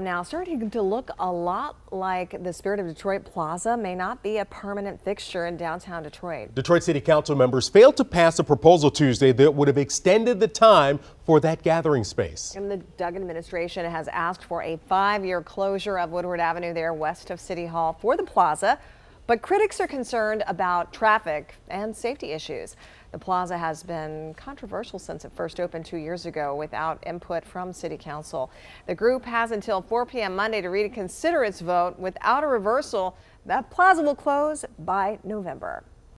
Now starting to look a lot like the Spirit of Detroit Plaza may not be a permanent fixture in downtown Detroit. Detroit City Council members failed to pass a proposal Tuesday that would have extended the time for that gathering space. And the Duggan administration has asked for a five-year closure of Woodward Avenue there west of City Hall for the plaza. But critics are concerned about traffic and safety issues. The plaza has been controversial since it first opened two years ago without input from City Council. The group has until 4 p.m. Monday to reconsider its vote. Without a reversal, that plaza will close by November.